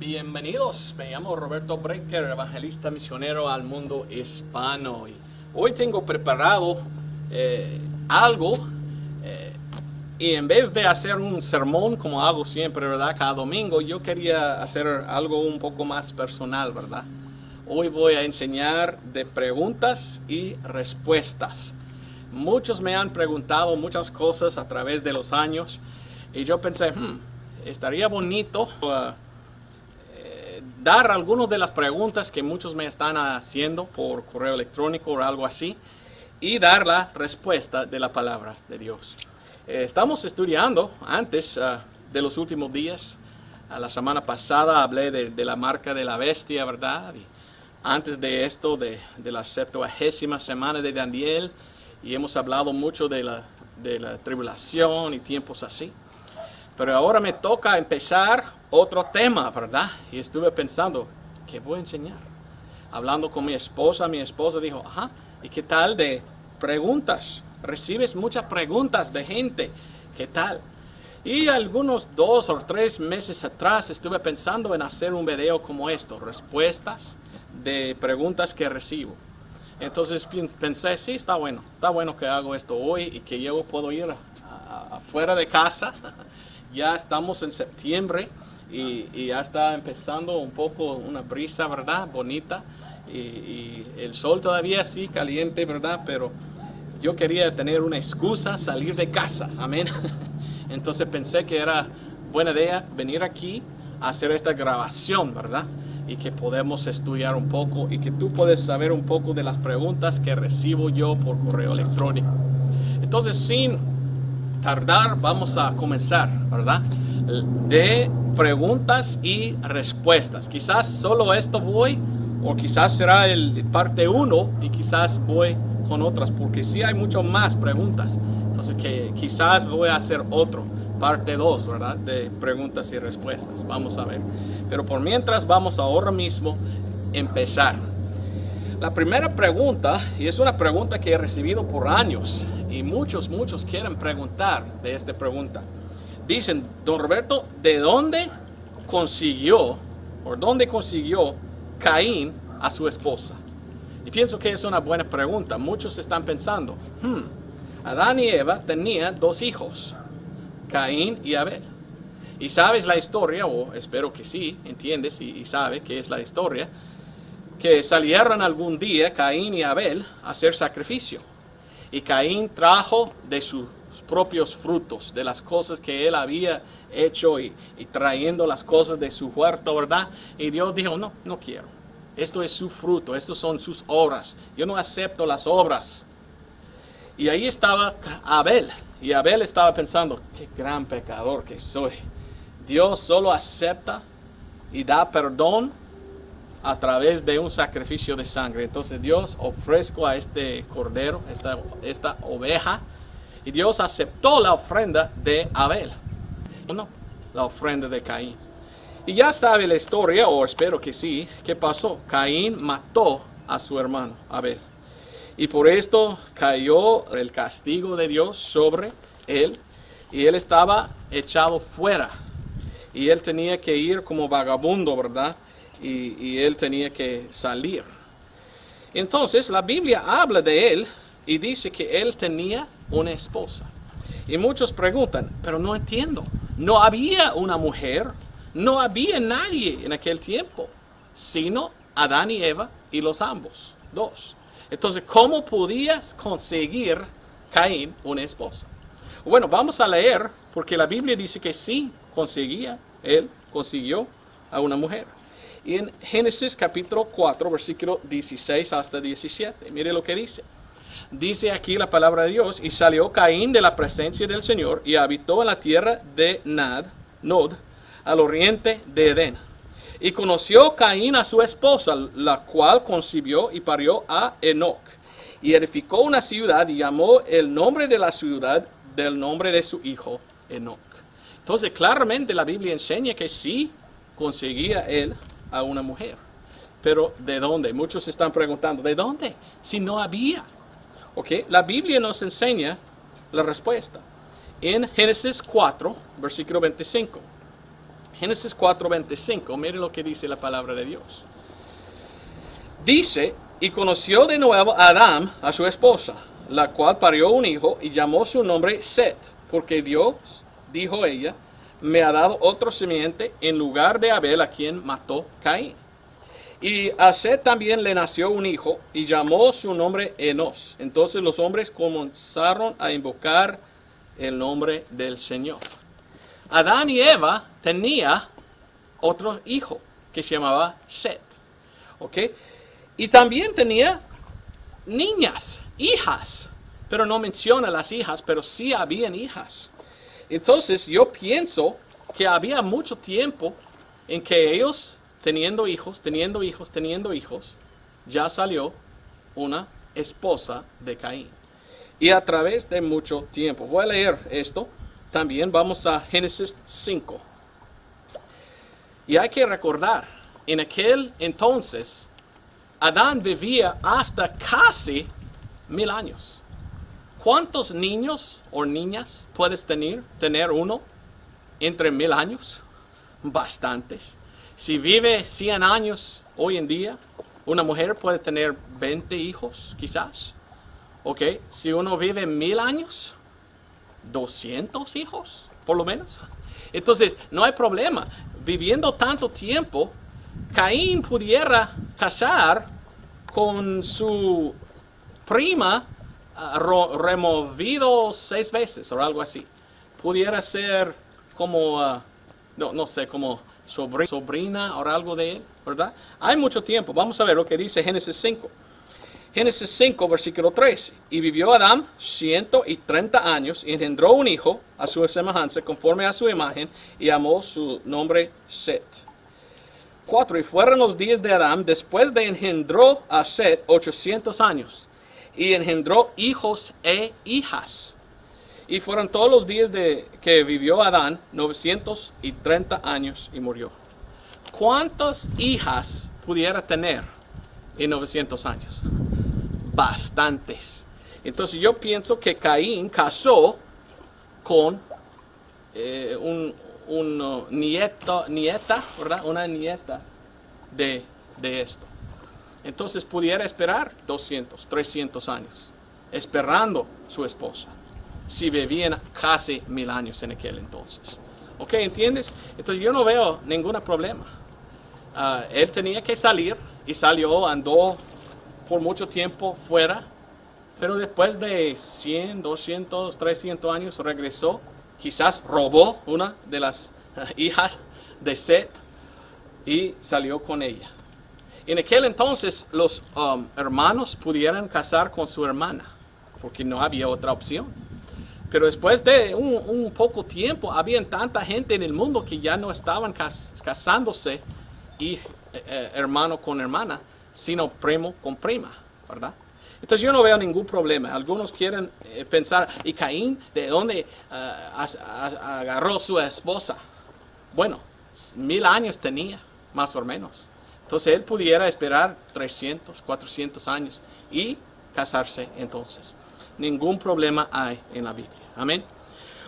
Bienvenidos, me llamo Roberto Brecker, evangelista misionero al mundo hispano. Hoy tengo preparado eh, algo eh, y en vez de hacer un sermón como hago siempre, ¿verdad? Cada domingo, yo quería hacer algo un poco más personal, ¿verdad? Hoy voy a enseñar de preguntas y respuestas. Muchos me han preguntado muchas cosas a través de los años y yo pensé, hmm, estaría bonito uh, dar algunas de las preguntas que muchos me están haciendo por correo electrónico o algo así y dar la respuesta de la palabra de Dios. Eh, estamos estudiando antes uh, de los últimos días. A la semana pasada hablé de, de, la marca de la bestia, ¿verdad? Y antes de esto, de, de la septuagésima semana de Daniel, y hemos hablado mucho de la, de la tribulación y tiempos así. Pero ahora me toca empezar otro tema, ¿verdad? Y estuve pensando, ¿qué voy a enseñar? Hablando con mi esposa, mi esposa dijo, ajá, ¿y qué tal de preguntas? Recibes muchas preguntas de gente, ¿qué tal? Y algunos dos o tres meses atrás estuve pensando en hacer un video como esto, respuestas de preguntas que recibo. Entonces pensé, sí, está bueno, está bueno que hago esto hoy y que yo puedo ir afuera de casa ya estamos en septiembre y, ya está empezando un poco una brisa, ¿verdad? Bonita. Y, y, el sol todavía sí caliente, ¿verdad? Pero yo quería tener una excusa, salir de casa, amén. Entonces pensé que era buena idea venir aquí a hacer esta grabación, ¿verdad? Y que podemos estudiar un poco y que tú puedes saber un poco de las preguntas que recibo yo por correo electrónico. Entonces, sin tardar, vamos a comenzar, ¿verdad? De preguntas y respuestas. Quizás solo esto voy, o quizás será el parte 1 y quizás voy con otras, porque sí hay mucho más preguntas. Entonces, que quizás voy a hacer otro, parte 2, ¿verdad? De preguntas y respuestas. Vamos a ver. Pero por mientras, vamos ahora mismo empezar. La primera pregunta, y es una pregunta que he recibido por años, y muchos, muchos quieren preguntar de esta pregunta. Dicen, don Roberto, ¿de dónde consiguió, o dónde consiguió Caín a su esposa? Y pienso que es una buena pregunta. Muchos están pensando, hmm, Adán y Eva tenían dos hijos, Caín y Abel. Y sabes la historia, o espero que sí, entiendes y, y sabes qué es la historia, que salieron algún día Caín y Abel a hacer sacrificio. Y Caín trajo de sus propios frutos, de las cosas que él había hecho y, trayendo las cosas de su huerto, ¿verdad? Y Dios dijo, no, no quiero. Esto es su fruto, estos son sus obras. Yo no acepto las obras. Y ahí estaba Abel. Y Abel estaba pensando, qué gran pecador que soy. Dios solo acepta y da perdón a través de un sacrificio de sangre. Entonces Dios ofrezco a este cordero, esta, esta oveja, y Dios aceptó la ofrenda de Abel, no, la ofrenda de Caín. Y ya sabe la historia, o espero que sí, ¿qué pasó? Caín mató a su hermano Abel. Y por esto cayó el castigo de Dios sobre él, y él estaba echado fuera. Y él tenía que ir como vagabundo, ¿verdad? Y, él tenía que salir. Entonces la Biblia habla de él y dice que él tenía una esposa. Y muchos preguntan, pero no entiendo, no había una mujer, no había nadie en aquel tiempo, sino Adán y Eva y los ambos, dos. Entonces, ¿cómo podías conseguir Caín una esposa? Bueno, vamos a leer, porque la Biblia dice que sí conseguía, él consiguió a una mujer. Y en Génesis capítulo 4, versículo 16 hasta 17. Mire lo que dice. Dice aquí la palabra de Dios, y salió Caín de la presencia del Señor y habitó en la tierra de Nad, Nod, al oriente de Edén. Y conoció Caín a su esposa, la cual concibió y parió a Enoch. Y edificó una ciudad y llamó el nombre de la ciudad del nombre de su hijo Enoch. Entonces claramente la Biblia enseña que sí conseguía él a una mujer. Pero ¿de dónde? Muchos están preguntando, ¿de dónde? Si no había. ¿Ok? La Biblia nos enseña la respuesta. En Génesis 4, versículo 25. Génesis 4:25, mire lo que dice la palabra de Dios. Dice, y conoció de nuevo Adán a su esposa, la cual parió un hijo y llamó su nombre Set, porque Dios, dijo ella, me ha dado otro simiente en lugar de Abel a quien mató Caín. Y a Set también le nació un hijo y llamó su nombre Enos. Entonces los hombres comenzaron a invocar el nombre del Señor. Adán y Eva tenía otro hijo que se llamaba Set. ¿Ok? Y también tenía niñas, hijas. Pero no menciona las hijas, pero sí habían hijas. Entonces yo pienso que había mucho tiempo en que ellos, teniendo hijos, teniendo hijos, teniendo hijos, ya salió una esposa de Caín. Y a través de mucho tiempo. Voy a leer esto. También vamos a Génesis 5. Y hay que recordar, en aquel entonces, Adán vivía hasta casi mil años. ¿Cuántos niños o niñas puedes tener, tener uno entre mil años? Bastantes. Si vive 100 años hoy en día, una mujer puede tener 20 hijos, quizás. ¿Ok? Si uno vive mil años, 200 hijos, por lo menos. Entonces, no hay problema. Viviendo tanto tiempo, Caín pudiera casar con su prima removido seis veces o algo así. Pudiera ser como, uh, no, no sé, como sobrina o algo de él, ¿verdad? Hay mucho tiempo. Vamos a ver lo que dice Génesis 5. Génesis 5, versículo 3. Y vivió Adán ciento y treinta años y engendró un hijo a su semejanza, conforme a su imagen, y llamó su nombre Set. 4. Y fueron los días de Adán después de engendró a Set 800 años. Y engendró hijos e hijas. Y fueron todos los días de que vivió Adán 930 años y murió. ¿Cuántas hijas pudiera tener en 900 años? bastantes. Entonces yo pienso que Caín casó con eh, un, uh, nieto, nieta, ¿verdad? Una nieta de, de esto. Entonces pudiera esperar 200, 300 años, esperando su esposa, si vivían casi mil años en aquel entonces. ¿Ok? ¿Entiendes? Entonces yo no veo ningún problema. Ah, él tenía que salir y salió, andó por mucho tiempo fuera, pero después de 100, 200, 300 años regresó, quizás robó una de las hijas de Seth y salió con ella. En aquel entonces los um, hermanos pudieran casar con su hermana, porque no había otra opción. Pero después de un, poco tiempo, había tanta gente en el mundo que ya no estaban casándose y eh, eh, hermano con hermana, sino primo con prima, ¿verdad? Entonces yo no veo ningún problema. Algunos quieren eh, pensar, ¿y Caín de dónde uh, agarró su esposa? Bueno, mil años tenía, más o menos. Entonces él pudiera esperar 300, 400 años y casarse entonces. Ningún problema hay en la Biblia. Amén.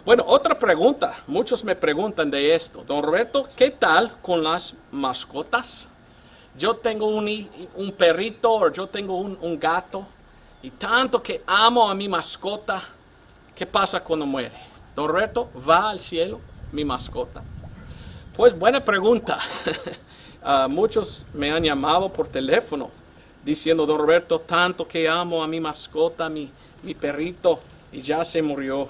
Bueno, otra pregunta. Muchos me preguntan de esto. Don Roberto, ¿qué tal con las mascotas? yo tengo un, un perrito o yo tengo un, un, gato y tanto que amo a mi mascota, ¿qué pasa cuando muere? Don Roberto, ¿va al cielo mi mascota? Pues buena pregunta. muchos me han llamado por teléfono diciendo, Don Roberto, tanto que amo a mi mascota, mi, mi perrito, y ya se murió.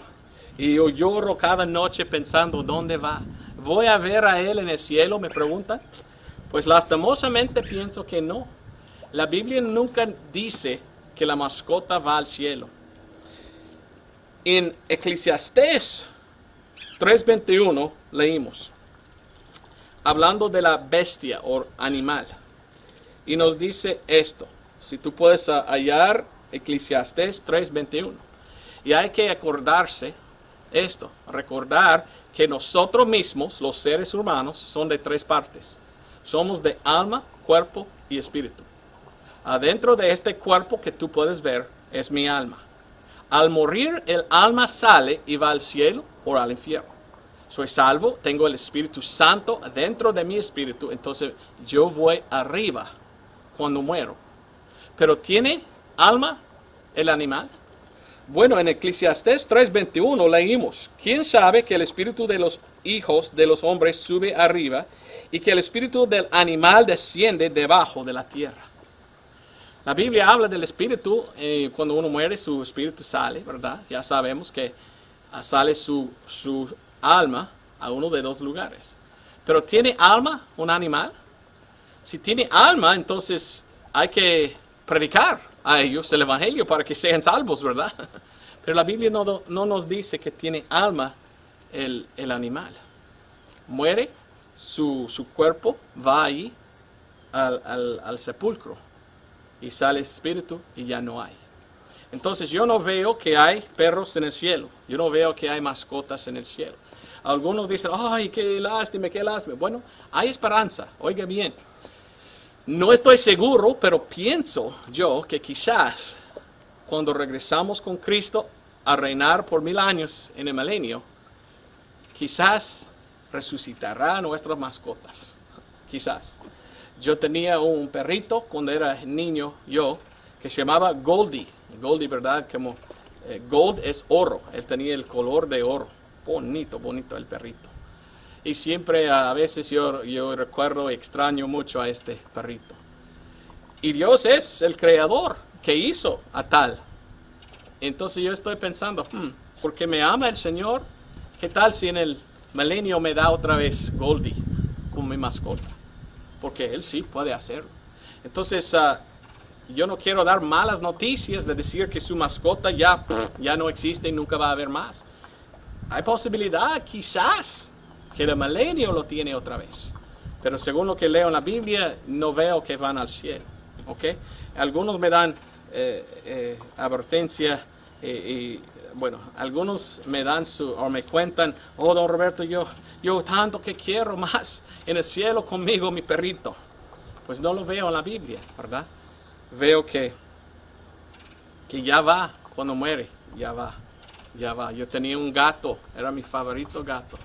Y yo lloro cada noche pensando, ¿dónde va? ¿Voy a ver a él en el cielo? Me preguntan. Pues lastimosamente pienso que no. La Biblia nunca dice que la mascota va al cielo. En Eclesiastés 3:21 leímos, hablando de la bestia o animal, y nos dice esto, si tú puedes hallar Eclesiastés 3:21, y hay que acordarse esto, recordar que nosotros mismos, los seres humanos, son de tres partes. Somos de alma, cuerpo y espíritu. Adentro de este cuerpo que tú puedes ver es mi alma. Al morir el alma sale y va al cielo o al infierno. Soy salvo, tengo el Espíritu Santo dentro de mi espíritu, entonces yo voy arriba cuando muero. Pero ¿tiene alma el animal? Bueno, en Eclesiastés 3:21 leímos, ¿quién sabe que el espíritu de los hijos de los hombres sube arriba y que el espíritu del animal desciende debajo de la tierra? La Biblia habla del espíritu, eh, cuando uno muere su espíritu sale, ¿verdad? Ya sabemos que sale su, su alma a uno de dos lugares. Pero ¿tiene alma un animal? Si tiene alma, entonces hay que predicar a ellos el Evangelio para que sean salvos, ¿verdad? Pero la Biblia no, no nos dice que tiene alma el, animal. Muere, su, cuerpo va ahí al, al sepulcro y sale espíritu y ya no hay. Entonces yo no veo que hay perros en el cielo, yo no veo que hay mascotas en el cielo. Algunos dicen, ay, qué lástima, qué lástima. Bueno, hay esperanza, oiga bien. No estoy seguro, pero pienso yo que quizás cuando regresamos con Cristo a reinar por mil años en el milenio, quizás resucitará nuestras mascotas. Quizás. Yo tenía un perrito cuando era niño, yo, que se llamaba Goldie. Goldie, ¿verdad? Como eh, gold es oro. Él tenía el color de oro. Bonito, bonito el perrito. Y siempre a veces yo, yo recuerdo, extraño mucho a este perrito. Y Dios es el creador que hizo a tal. Entonces yo estoy pensando, hmm, porque me ama el Señor, ¿qué tal si en el milenio me da otra vez Goldie como mi mascota? Porque Él sí puede hacerlo. Entonces, ah, yo no quiero dar malas noticias de decir que su mascota ya, ya no existe y nunca va a haber más. Hay posibilidad, quizás, que el milenio lo tiene otra vez. Pero según lo que leo en la Biblia, no veo que van al cielo. ¿ok? Algunos me dan eh, eh, advertencia eh, y, bueno, algunos me dan su, o me cuentan, oh, don Roberto, yo, yo tanto que quiero más en el cielo conmigo, mi perrito. Pues no lo veo en la Biblia, ¿verdad? Veo que, que ya va cuando muere, ya va, ya va. Yo tenía un gato, era mi favorito gato.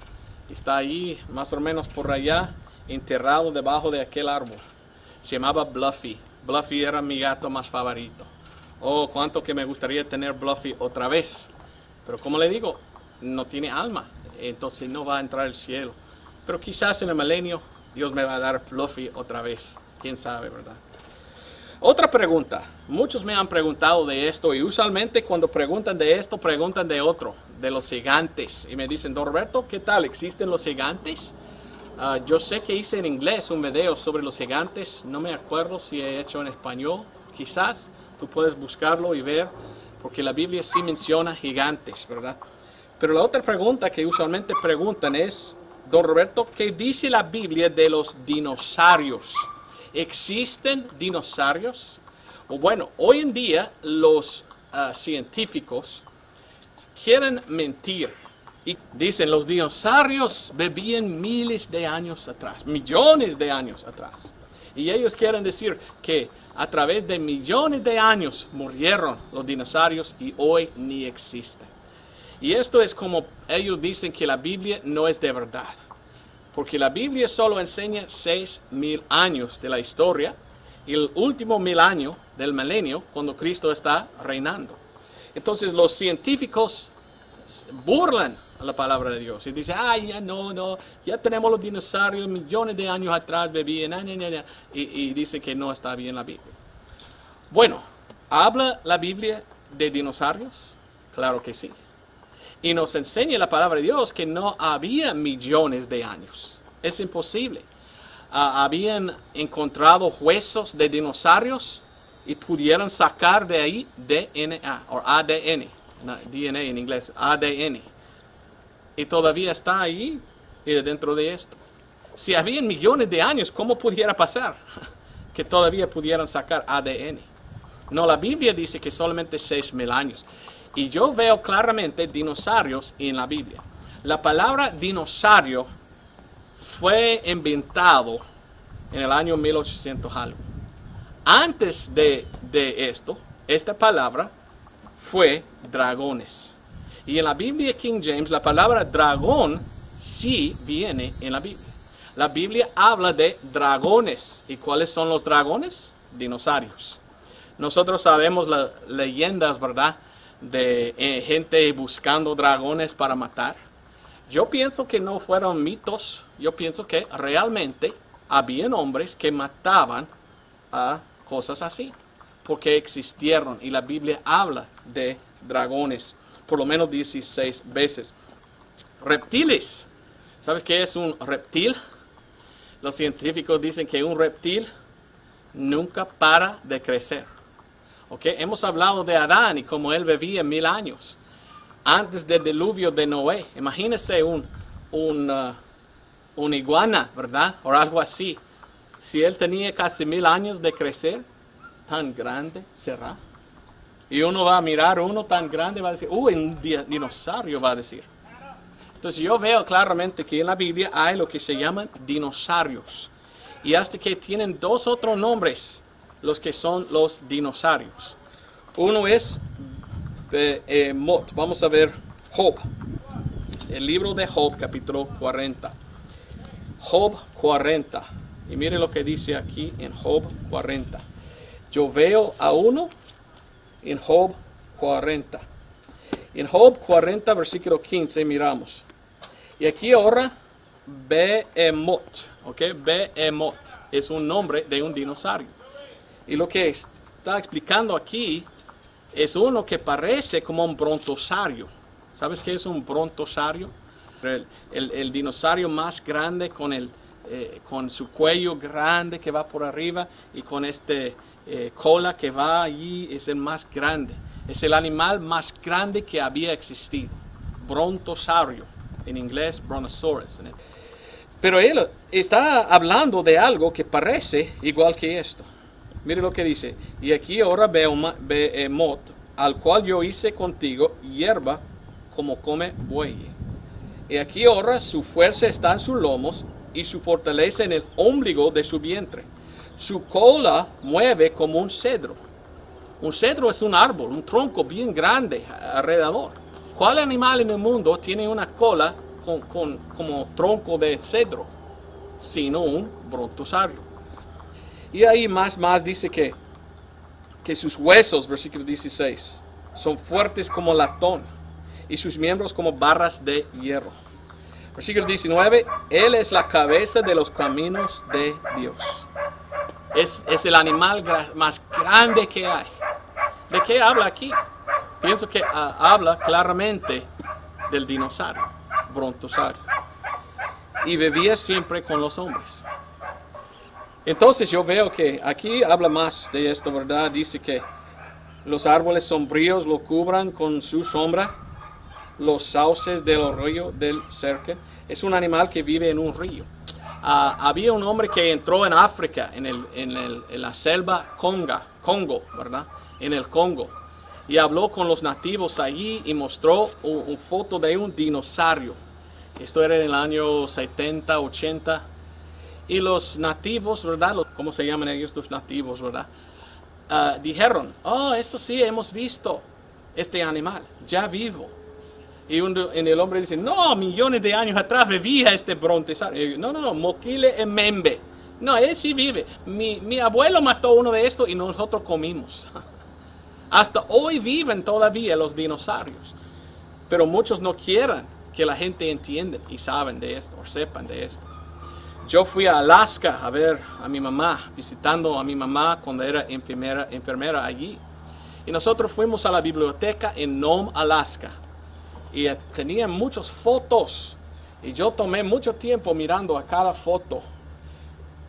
Está ahí, más o menos por allá, enterrado debajo de aquel árbol. Se llamaba Bluffy. Bluffy era mi gato más favorito. Oh, cuánto que me gustaría tener Bluffy otra vez. Pero como le digo, no tiene alma, entonces no va a entrar al cielo. Pero quizás en el milenio Dios me va a dar Bluffy otra vez. Quién sabe, ¿verdad? Otra pregunta. Muchos me han preguntado de esto y usualmente cuando preguntan de esto, preguntan de otro, de los gigantes. Y me dicen, Don Roberto, ¿qué tal? ¿Existen los gigantes? Ah, yo sé que hice en inglés un video sobre los gigantes. No me acuerdo si he hecho en español. Quizás tú puedes buscarlo y ver, porque la Biblia sí menciona gigantes, ¿verdad? Pero la otra pregunta que usualmente preguntan es, Don Roberto, ¿qué dice la Biblia de los dinosaurios? ¿Existen dinosaurios? Bueno, hoy en día los ah, científicos quieren mentir y dicen los dinosaurios bebían miles de años atrás, millones de años atrás. Y ellos quieren decir que a través de millones de años murieron los dinosaurios y hoy ni existen. Y esto es como ellos dicen que la Biblia no es de verdad. Porque la Biblia solo enseña seis mil años de la historia y el último mil años del milenio cuando Cristo está reinando. Entonces los científicos burlan a la palabra de Dios y dicen, ay, ya no, no, ya tenemos los dinosaurios millones de años atrás bebían, y, y dice que no está bien la Biblia. Bueno, ¿habla la Biblia de dinosaurios? Claro que sí. Y nos enseña la palabra de Dios que no había millones de años. Es imposible. Ah, habían encontrado huesos de dinosaurios y pudieron sacar de ahí DNA o ADN, DNA en inglés, ADN. Y todavía está ahí y dentro de esto. Si habían millones de años, ¿cómo pudiera pasar que todavía pudieran sacar ADN? No, la Biblia dice que solamente seis mil años. Y yo veo claramente dinosaurios en la Biblia. La palabra dinosaurio fue inventado en el año 1800 algo. Antes de, de esto, esta palabra fue dragones. Y en la Biblia King James, la palabra dragón sí viene en la Biblia. La Biblia habla de dragones. ¿Y cuáles son los dragones? Dinosaurios. Nosotros sabemos las leyendas, ¿verdad? De eh, gente buscando dragones para matar. Yo pienso que no fueron mitos. Yo pienso que realmente habían hombres que mataban a cosas así. Porque existieron. Y la Biblia habla de dragones. Por lo menos 16 veces. Reptiles. ¿Sabes qué es un reptil? Los científicos dicen que un reptil nunca para de crecer. ¿Okay? Hemos hablado de Adán y cómo él vivía mil años antes del diluvio de Noé. Imagínese un, un, uh, iguana, ¿verdad? O algo así. Si él tenía casi mil años de crecer, tan grande será. Y uno va a mirar uno tan grande va a decir, uy, un dinosaurio va a decir. Entonces yo veo claramente que en la Biblia hay lo que se llaman dinosaurios. Y hasta que tienen dos otros nombres, los que son los dinosaurios. Uno es eh, Mot. Vamos a ver Job. El libro de Job, capítulo 40. Job 40. Y mire lo que dice aquí en Job 40. Yo veo a uno en Job 40. En Job 40, versículo 15, miramos. Y aquí ahora, Behemoth, ¿ok? Behemoth es un nombre de un dinosaurio. Y lo que está explicando aquí es uno que parece como un brontosaurio. ¿Sabes qué es un brontosaurio? El, el, dinosaurio más grande con, el, eh, con su cuello grande que va por arriba y con este eh, cola que va allí es el más grande. Es el animal más grande que había existido. Brontosaurio en inglés Brontosaurus. Pero él está hablando de algo que parece igual que esto. Mire lo que dice. Y aquí ahora Behemoth, al cual yo hice contigo hierba como come buey. Y aquí ahora su fuerza está en sus lomos y su fortaleza en el ombligo de su vientre. Su cola mueve como un cedro. Un cedro es un árbol, un tronco bien grande alrededor. ¿Cuál animal en el mundo tiene una cola con, como tronco de cedro? Sino un brontosaurio. Y ahí más, más dice que, que sus huesos, versículo 16, son fuertes como latón y sus miembros como barras de hierro. Versículo 19, Él es la cabeza de los caminos de Dios. Es, es el animal más grande que hay. ¿De qué habla aquí? pienso que ah, habla claramente del dinosaurio, brontosaurio. Y vivía siempre con los hombres. Entonces yo veo que aquí habla más de esto, ¿verdad? Dice que los árboles sombríos lo cubran con su sombra, los sauces del río del cerque. Es un animal que vive en un río. Ah, había un hombre que entró en África, en, el, en, el, en la selva Conga, Congo, ¿verdad? En el Congo y habló con los nativos allí y mostró una foto de un dinosaurio. Esto era en el año 70, 80. Y los nativos, ¿verdad? ¿Cómo se llaman ellos los nativos, verdad? Ah, dijeron, oh, esto sí hemos visto, este animal, ya vivo. Y el hombre dice, no, millones de años atrás vivía este brontosaurio. No, no, no, Moquile en Membe. No, él sí vive. Mi, abuelo mató uno de estos y nosotros comimos. Hasta hoy viven todavía los dinosaurios. Pero muchos no quieren que la gente entienda y saben de esto o sepan de esto. Yo fui a Alaska a ver a mi mamá, visitando a mi mamá cuando era enfermera, enfermera allí. Y nosotros fuimos a la biblioteca en Nome, Alaska. Y tenían muchas fotos. Y yo tomé mucho tiempo mirando a cada foto.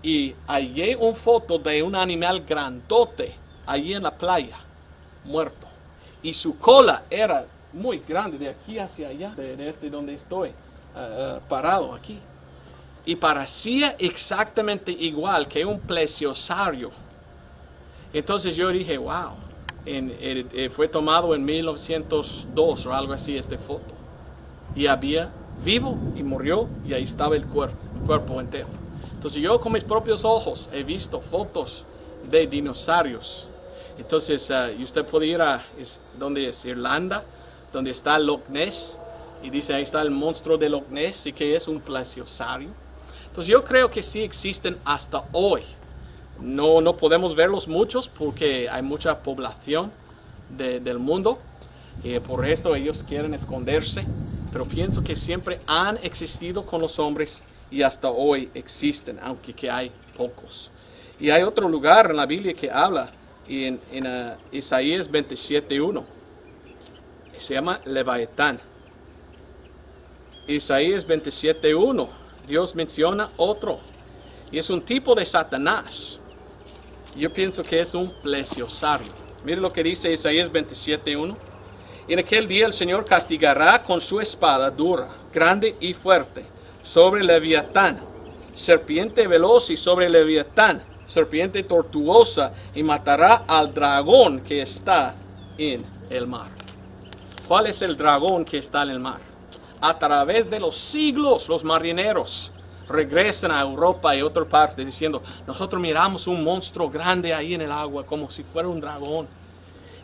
Y hallé una foto de un animal grandote allí en la playa muerto. Y su cola era muy grande, de aquí hacia allá, de, este donde estoy, eh, eh, parado aquí. Y parecía exactamente igual que un plesiosario. Entonces yo dije, wow, eh, fue tomado en 1902 o algo así esta foto. Y había vivo y murió y ahí estaba el cuerpo, cuerpo entero. Entonces yo con mis propios ojos he visto fotos de dinosaurios Entonces, uh, usted puede ir a, es, donde es Irlanda, donde está Loch Ness. Y dice, ahí está el monstruo del Loch Ness y que es un plesiosario. Entonces yo creo que sí existen hasta hoy. No, no podemos verlos muchos porque hay mucha población del mundo y por esto ellos quieren esconderse. Pero pienso que siempre han existido con los hombres y hasta hoy existen, aunque que hay pocos. Y hay otro lugar en la Biblia que habla en, en uh, Isaías 27.1. Se llama Leviatán. Isaías 27.1. Dios menciona otro. Y es un tipo de Satanás. Yo pienso que es un plesiosario. Mire lo que dice Isaías 27.1. En aquel día el Señor castigará con su espada dura, grande y fuerte, sobre Leviatán, serpiente veloz y sobre Leviatán, serpiente tortuosa, y matará al dragón que está en el mar. ¿Cuál es el dragón que está en el mar? A través de los siglos, los marineros regresan a Europa y otras partes diciendo, nosotros miramos un monstruo grande ahí en el agua como si fuera un dragón.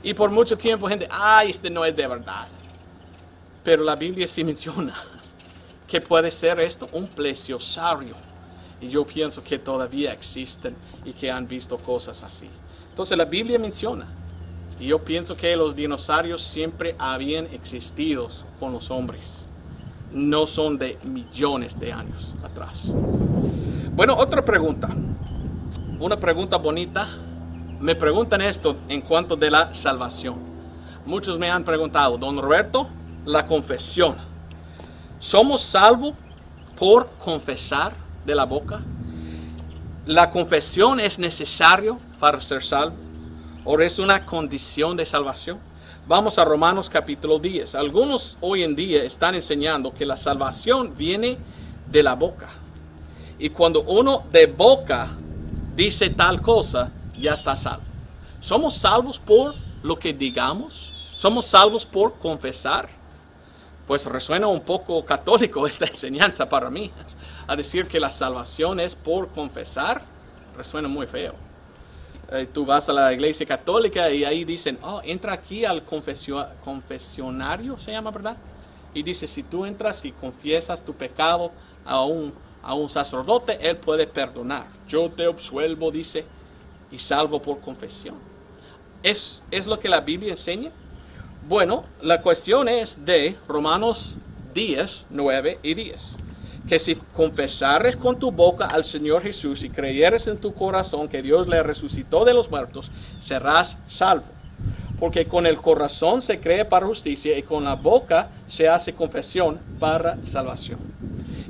Y por mucho tiempo gente, ay, este no es de verdad. Pero la Biblia sí menciona que puede ser esto un plesiosario. Y yo pienso que todavía existen y que han visto cosas así. Entonces la Biblia menciona. Y yo pienso que los dinosaurios siempre habían existido con los hombres. No son de millones de años atrás. Bueno, otra pregunta. Una pregunta bonita me preguntan esto en cuanto de la salvación. Muchos me han preguntado, don Roberto, la confesión. ¿Somos salvos por confesar de la boca? ¿La confesión es necesario para ser salvo? ¿O es una condición de salvación? Vamos a Romanos capítulo 10. Algunos hoy en día están enseñando que la salvación viene de la boca. Y cuando uno de boca dice tal cosa, ya está salvo. ¿Somos salvos por lo que digamos? ¿Somos salvos por confesar? Pues resuena un poco católico esta enseñanza para mí. A decir que la salvación es por confesar, resuena muy feo. Eh, tú vas a la iglesia católica y ahí dicen, oh, entra aquí al confesionario, se llama, ¿verdad? Y dice, si tú entras y confiesas tu pecado a un, a un sacerdote, él puede perdonar. Yo te absuelvo, dice, y salvo por confesión. ¿Es, ¿Es lo que la Biblia enseña? Bueno, la cuestión es de Romanos 10, 9 y 10. Que si confesares con tu boca al Señor Jesús y creyeres en tu corazón que Dios le resucitó de los muertos, serás salvo. Porque con el corazón se cree para justicia y con la boca se hace confesión para salvación.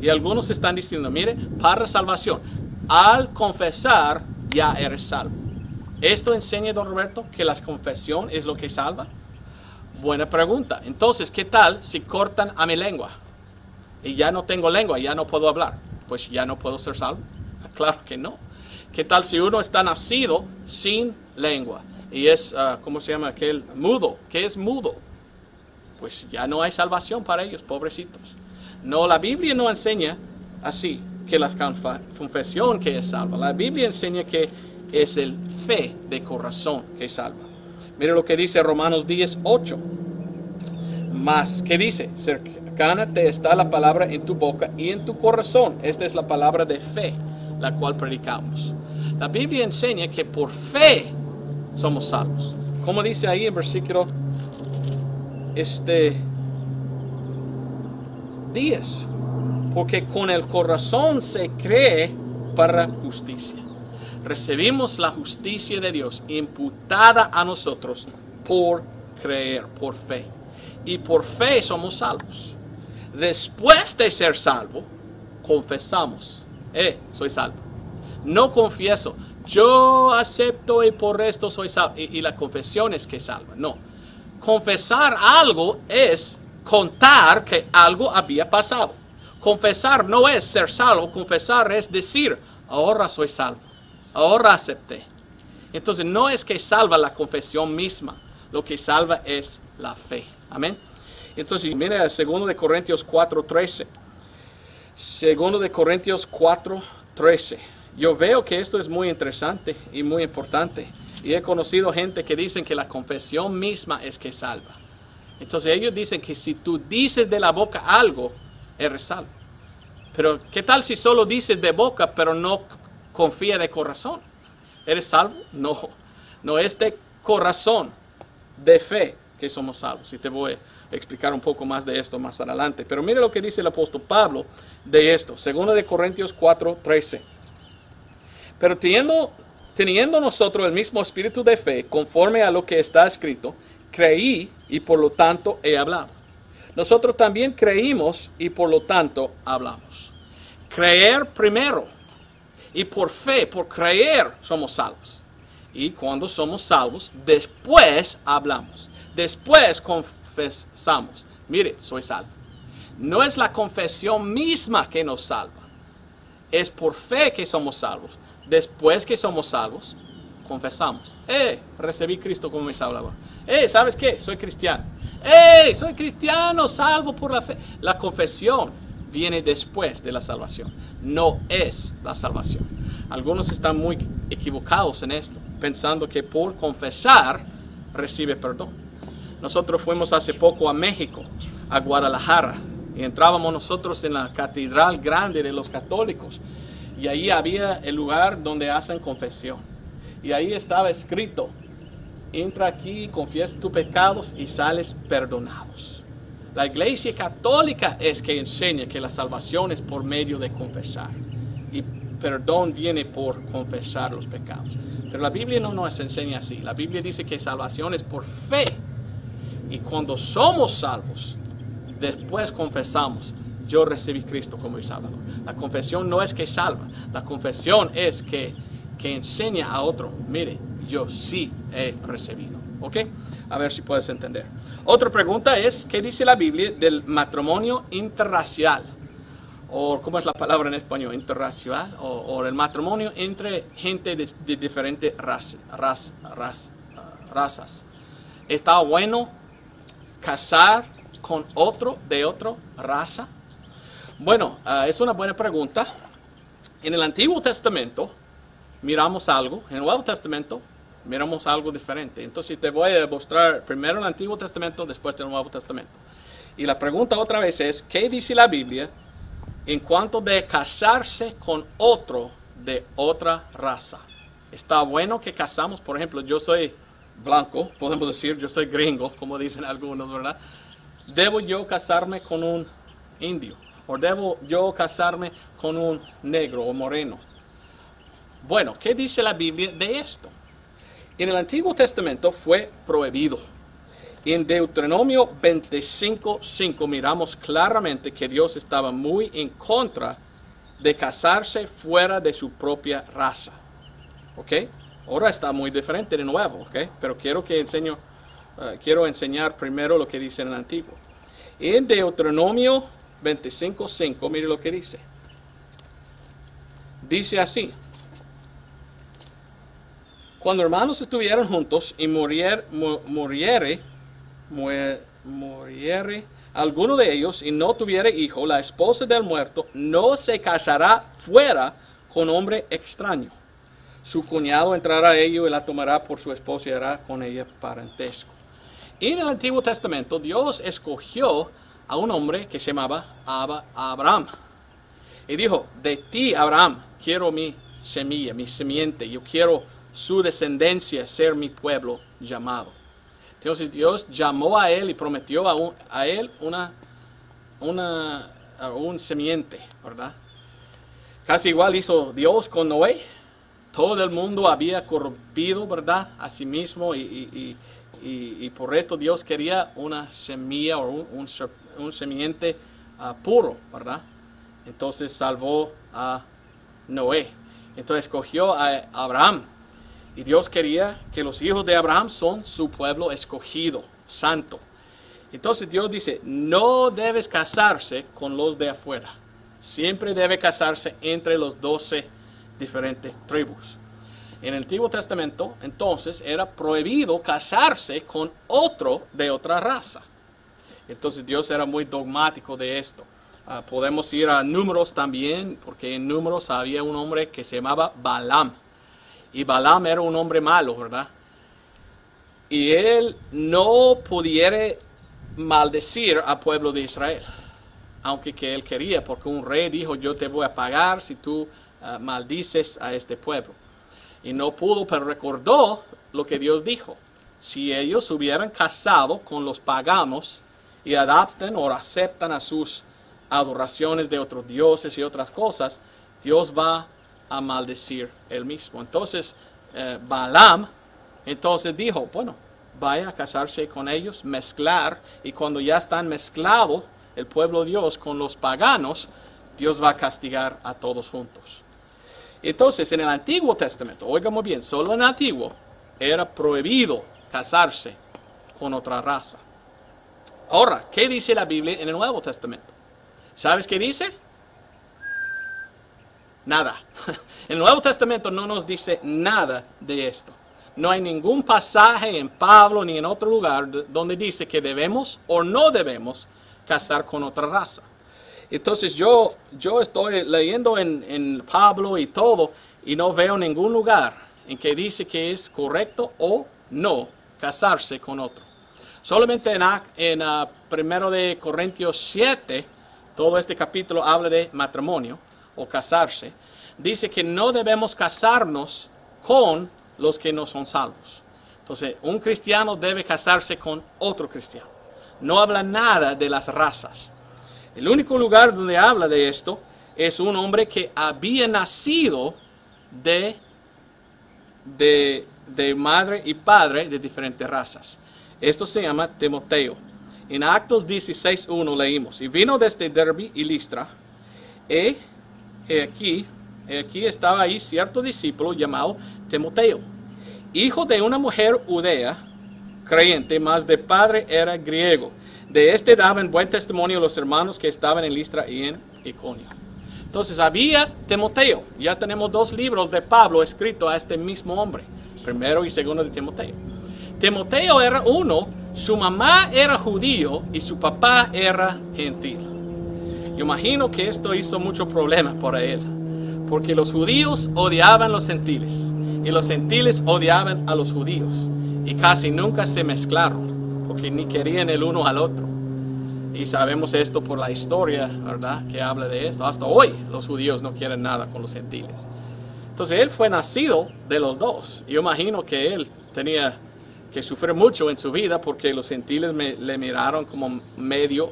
Y algunos están diciendo, mire, para salvación. Al confesar ya eres salvo. ¿Esto enseña, don Roberto, que la confesión es lo que salva? Buena pregunta. Entonces, ¿qué tal si cortan a mi lengua? Y ya no tengo lengua, ya no puedo hablar. Pues ya no puedo ser salvo. Claro que no. ¿Qué tal si uno está nacido sin lengua? Y es, uh, ¿cómo se llama aquel? Mudo. ¿Qué es mudo? Pues ya no hay salvación para ellos, pobrecitos. No, la Biblia no enseña así que la confesión que es salva. La Biblia enseña que es el fe de corazón que salva. Mire lo que dice Romanos 10, 8. Más, ¿qué dice? Cercana te está la palabra en tu boca y en tu corazón. Esta es la palabra de fe, la cual predicamos. La Biblia enseña que por fe somos salvos. Como dice ahí en versículo este 10 porque con el corazón se cree para justicia. Recibimos la justicia de Dios imputada a nosotros por creer, por fe. Y por fe somos salvos. Después de ser salvo, confesamos, eh, soy salvo. No confieso, yo acepto y por esto soy salvo. Y, y la confesión es que salva. No. Confesar algo es contar que algo había pasado. Confesar no es ser salvo, confesar es decir, ahora soy salvo, ahora acepté. Entonces no es que salva la confesión misma, lo que salva es la fe. Amén. Entonces, mire el segundo de Corintios 4:13. Segundo de Corintios 4:13. Yo veo que esto es muy interesante y muy importante. Y he conocido gente que dicen que la confesión misma es que salva. Entonces ellos dicen que si tú dices de la boca algo, eres salvo. Pero ¿qué tal si solo dices de boca, pero no confía de corazón? ¿Eres salvo? No, no es de corazón, de fe que somos salvos. Y te voy a explicar un poco más de esto más adelante. Pero mire lo que dice el apóstol Pablo de esto. Segundo de Corintios 4, 13. Pero teniendo, teniendo nosotros el mismo espíritu de fe, conforme a lo que está escrito, creí y por lo tanto he hablado. Nosotros también creímos y por lo tanto hablamos. Creer primero. Y por fe, por creer, somos salvos. Y cuando somos salvos, después hablamos. Después confesamos. Mire, soy salvo. No es la confesión misma que nos salva. Es por fe que somos salvos. Después que somos salvos, confesamos. Eh, recibí Cristo como mi salvador. Eh, ¿sabes qué? Soy cristiano. Eh, soy cristiano, salvo por la fe. La confesión viene después de la salvación. No es la salvación. Algunos están muy equivocados en esto, pensando que por confesar recibe perdón. Nosotros fuimos hace poco a México, a Guadalajara, y entrábamos nosotros en la catedral grande de los católicos. Y ahí había el lugar donde hacen confesión. Y ahí estaba escrito, entra aquí, confiesa tus pecados y sales perdonados. La iglesia católica es que enseña que la salvación es por medio de confesar. Y perdón viene por confesar los pecados. Pero la Biblia no nos enseña así. La Biblia dice que salvación es por fe. Y cuando somos salvos, después confesamos, yo recibí Cristo como mi Salvador. La confesión no es que salva, la confesión es que, que enseña a otro, mire, yo sí he recibido. ¿Ok? A ver si puedes entender. Otra pregunta es, ¿qué dice la Biblia del matrimonio interracial? O, ¿cómo es la palabra en español? Interracial. O, o el matrimonio entre gente de, de diferentes raz, raz, raz, razas. ¿Está bueno casar con otro de otra raza? Bueno, uh, es una buena pregunta. En el Antiguo Testamento miramos algo, en el Nuevo Testamento miramos algo diferente. Entonces te voy a mostrar primero el Antiguo Testamento, después el Nuevo Testamento. Y la pregunta otra vez es, ¿qué dice la Biblia en cuanto de casarse con otro de otra raza? ¿Está bueno que casamos? Por ejemplo, yo soy blanco, podemos decir, yo soy gringo, como dicen algunos, ¿verdad? ¿Debo yo casarme con un indio? ¿O debo yo casarme con un negro o moreno? Bueno, ¿qué dice la Biblia de esto? En el Antiguo Testamento fue prohibido. En Deuteronomio 25.5 miramos claramente que Dios estaba muy en contra de casarse fuera de su propia raza. ¿Ok? Ahora está muy diferente de nuevo, ¿ok? Pero quiero que enseño, uh, quiero enseñar primero lo que dice en el Antiguo. En Deuteronomio 25.5, mire lo que dice. Dice así. Cuando hermanos estuvieran juntos y muriere, muriere, muriere alguno de ellos y no tuviere hijo, la esposa del muerto no se casará fuera con hombre extraño. Su cuñado entrará a ello y la tomará por su esposa y hará con ella parentesco. En el Antiguo Testamento Dios escogió a un hombre que se llamaba Abraham. Y dijo, de ti, Abraham, quiero mi semilla, mi semiente, yo quiero su descendencia ser mi pueblo llamado. Entonces Dios llamó a él y prometió a, un, a él una, una, un semiente, ¿verdad? Casi igual hizo Dios con Noé. Todo el mundo había corrompido, ¿verdad? A sí mismo y, y, y, por esto Dios quería una semilla o un, un, un semiente uh, puro, ¿verdad? Entonces salvó a Noé. Entonces escogió a Abraham. Y Dios quería que los hijos de Abraham son su pueblo escogido, santo. Entonces Dios dice, no debes casarse con los de afuera. Siempre debe casarse entre los doce diferentes tribus. En el Antiguo Testamento, entonces, era prohibido casarse con otro de otra raza. Entonces Dios era muy dogmático de esto. Uh, podemos ir a números también, porque en números había un hombre que se llamaba Balaam. Y Balaam era un hombre malo, ¿verdad? Y él no pudiera maldecir al pueblo de Israel, aunque que él quería, porque un rey dijo, yo te voy a pagar si tú ah, maldices a este pueblo. Y no pudo, pero recordó lo que Dios dijo. Si ellos hubieran casado con los paganos y adaptan o aceptan a sus adoraciones de otros dioses y otras cosas, Dios va a maldecir él mismo. Entonces, eh, Balaam, entonces dijo, bueno, vaya a casarse con ellos, mezclar, y cuando ya están mezclados el pueblo de Dios con los paganos, Dios va a castigar a todos juntos. Entonces, en el Antiguo Testamento, oigamos bien, solo en el Antiguo era prohibido casarse con otra raza. Ahora, ¿qué dice la Biblia en el Nuevo Testamento? ¿Sabes qué dice? Nada. El Nuevo Testamento no nos dice nada de esto. No hay ningún pasaje en Pablo ni en otro lugar donde dice que debemos o no debemos casar con otra raza. Entonces yo, yo estoy leyendo en, Pablo y todo y no veo ningún lugar en que dice que es correcto o no casarse con otro. Solamente en, en uh, primero de Corintios 7, todo este capítulo habla de matrimonio o casarse. Dice que no debemos casarnos con los que no son salvos. Entonces, un cristiano debe casarse con otro cristiano. No habla nada de las razas. El único lugar donde habla de esto es un hombre que había nacido de, de, de madre y padre de diferentes razas. Esto se llama Timoteo. En Actos 16.1 leímos, y vino desde Derby y Listra, y aquí, aquí estaba ahí cierto discípulo llamado Timoteo, hijo de una mujer judea, creyente, mas de padre era griego. De este daban buen testimonio los hermanos que estaban en Listra y en Iconio. Entonces había Timoteo. Ya tenemos dos libros de Pablo escritos a este mismo hombre. Primero y segundo de Timoteo. Timoteo era uno, su mamá era judío y su papá era gentil. Yo imagino que esto hizo muchos problemas para él, porque los judíos odiaban a los gentiles y los gentiles odiaban a los judíos y casi nunca se mezclaron, porque ni querían el uno al otro. Y sabemos esto por la historia, ¿verdad? Que habla de esto. Hasta hoy los judíos no quieren nada con los gentiles. Entonces él fue nacido de los dos. Yo imagino que él tenía que sufre mucho en su vida porque los gentiles le miraron como medio